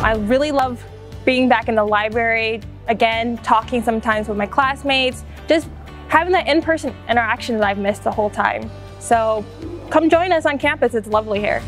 I really love being back in the library, again, talking sometimes with my classmates, just having that in-person interaction that I've missed the whole time. So come join us on campus, it's lovely here.